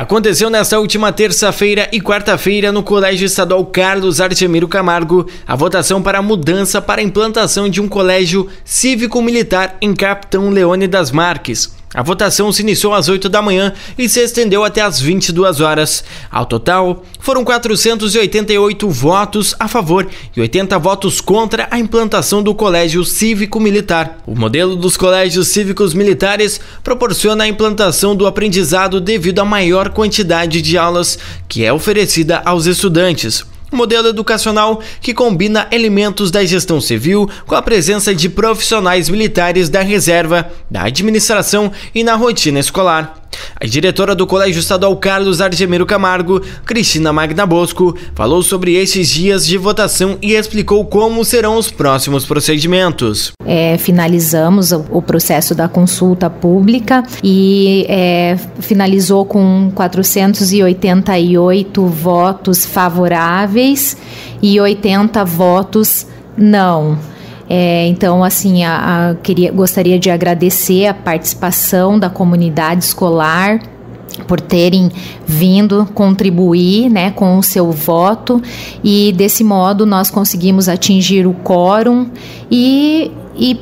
Aconteceu nesta última terça-feira e quarta-feira no Colégio Estadual Carlos Artemiro Camargo a votação para a mudança para a implantação de um colégio cívico-militar em Capitão Leone das Marques. A votação se iniciou às 8 da manhã e se estendeu até às 22 horas. Ao total, foram 488 votos a favor e 80 votos contra a implantação do Colégio Cívico Militar. O modelo dos colégios cívicos militares proporciona a implantação do aprendizado devido à maior quantidade de aulas que é oferecida aos estudantes modelo educacional que combina elementos da gestão civil com a presença de profissionais militares da reserva, da administração e na rotina escolar. A diretora do Colégio Estadual Carlos Argemiro Camargo, Cristina Magna Bosco, falou sobre esses dias de votação e explicou como serão os próximos procedimentos. É, finalizamos o processo da consulta pública e é, finalizou com 488 votos favoráveis e 80 votos não. É, então, assim, a, a, queria, gostaria de agradecer a participação da comunidade escolar por terem vindo contribuir né, com o seu voto. E desse modo nós conseguimos atingir o quórum e, e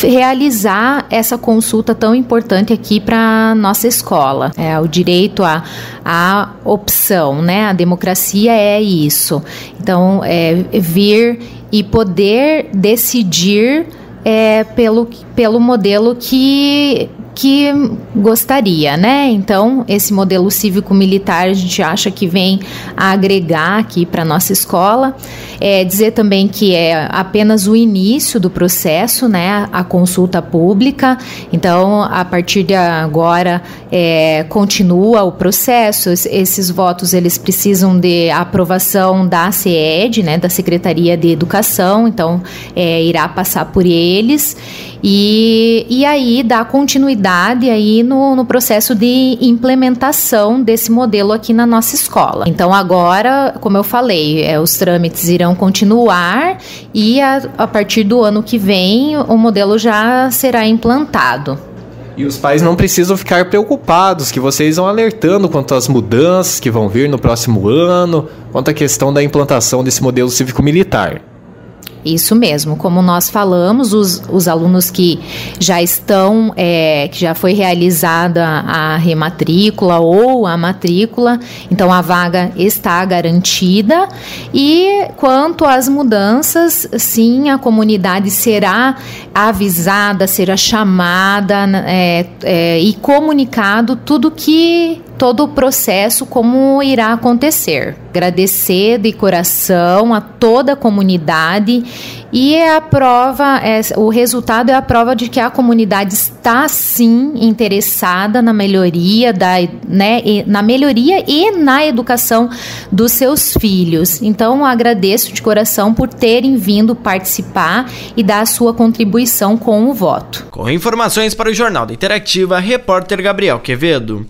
realizar essa consulta tão importante aqui para nossa escola. É o direito à, à opção, né? A democracia é isso. Então, é vir e poder decidir é, pelo, pelo modelo que que gostaria, né? Então, esse modelo cívico-militar a gente acha que vem a agregar aqui para nossa escola. É, dizer também que é apenas o início do processo, né? A consulta pública. Então, a partir de agora, é, continua o processo. Esses votos eles precisam de aprovação da CED, né? Da Secretaria de Educação. Então, é, irá passar por eles e, e aí dá continuidade aí no, no processo de implementação desse modelo aqui na nossa escola. Então agora, como eu falei, é, os trâmites irão continuar e a, a partir do ano que vem o modelo já será implantado. E os pais não precisam ficar preocupados, que vocês vão alertando quanto às mudanças que vão vir no próximo ano, quanto à questão da implantação desse modelo cívico-militar. Isso mesmo, como nós falamos, os, os alunos que já estão, é, que já foi realizada a rematrícula ou a matrícula, então a vaga está garantida. E quanto às mudanças, sim, a comunidade será avisada, será chamada é, é, e comunicado tudo que todo o processo como irá acontecer. Agradecer de coração a toda a comunidade e é a prova, é, o resultado é a prova de que a comunidade está sim interessada na melhoria da, né, na melhoria e na educação dos seus filhos. Então agradeço de coração por terem vindo participar e dar a sua contribuição com o voto. Com informações para o Jornal da Interativa, repórter Gabriel Quevedo.